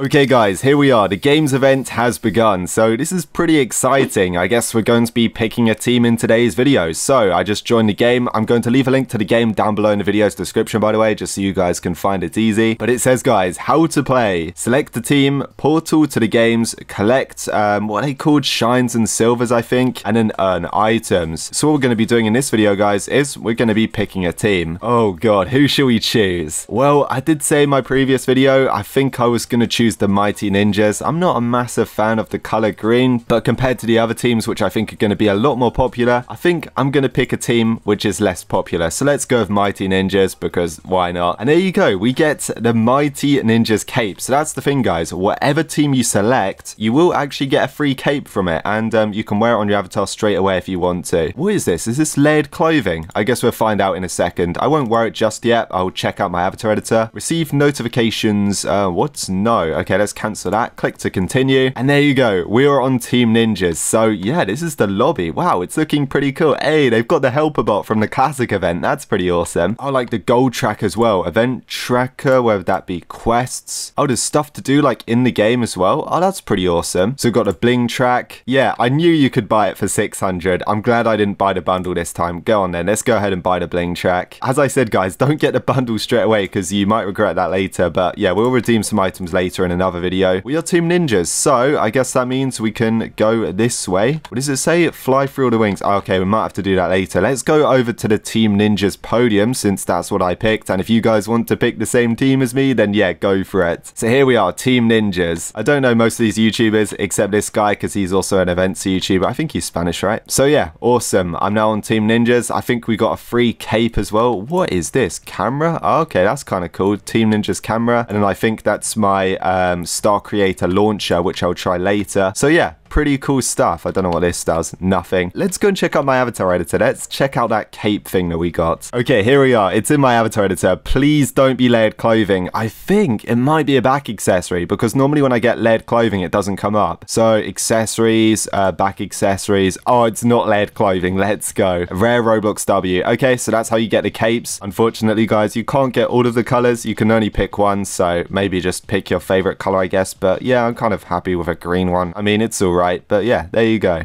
Okay guys, here we are. The games event has begun. So this is pretty exciting. I guess we're going to be picking a team in today's video. So I just joined the game. I'm going to leave a link to the game down below in the video's description by the way, just so you guys can find it easy. But it says guys, how to play. Select the team, portal to the games, collect um, what they called shines and silvers I think, and then earn items. So what we're going to be doing in this video guys is we're going to be picking a team. Oh god, who shall we choose? Well, I did say in my previous video, I think I was going to choose choose the Mighty Ninjas. I'm not a massive fan of the color green, but compared to the other teams, which I think are going to be a lot more popular, I think I'm going to pick a team which is less popular. So let's go with Mighty Ninjas because why not? And there you go. We get the Mighty Ninjas cape. So that's the thing, guys. Whatever team you select, you will actually get a free cape from it. And um, you can wear it on your avatar straight away if you want to. What is this? Is this layered clothing? I guess we'll find out in a second. I won't wear it just yet. I'll check out my avatar editor. Receive notifications. Uh, what's no? Okay, let's cancel that. Click to continue. And there you go. We are on Team Ninjas. So yeah, this is the lobby. Wow, it's looking pretty cool. Hey, they've got the helper bot from the classic event. That's pretty awesome. I like the gold track as well. Event tracker, whether that be quests. Oh, there's stuff to do like in the game as well. Oh, that's pretty awesome. So we've got a bling track. Yeah, I knew you could buy it for 600. I'm glad I didn't buy the bundle this time. Go on then. Let's go ahead and buy the bling track. As I said, guys, don't get the bundle straight away because you might regret that later. But yeah, we'll redeem some items later in another video. We are Team Ninjas, so I guess that means we can go this way. What does it say? Fly through all the wings. Oh, okay, we might have to do that later. Let's go over to the Team Ninjas podium since that's what I picked. And if you guys want to pick the same team as me, then yeah, go for it. So here we are, Team Ninjas. I don't know most of these YouTubers except this guy because he's also an events YouTuber. I think he's Spanish, right? So yeah, awesome. I'm now on Team Ninjas. I think we got a free cape as well. What is this? Camera? Oh, okay, that's kind of cool. Team Ninjas camera. And then I think that's my um, Star Creator launcher, which I'll try later. So yeah, pretty cool stuff. I don't know what this does. Nothing. Let's go and check out my avatar editor. Let's check out that cape thing that we got. Okay, here we are. It's in my avatar editor. Please don't be layered clothing. I think it might be a back accessory because normally when I get layered clothing, it doesn't come up. So accessories, uh, back accessories. Oh, it's not layered clothing. Let's go. Rare Roblox W. Okay, so that's how you get the capes. Unfortunately, guys, you can't get all of the colors. You can only pick one. So maybe just pick your favorite color, I guess. But yeah, I'm kind of happy with a green one. I mean, it's all right right. But yeah, there you go.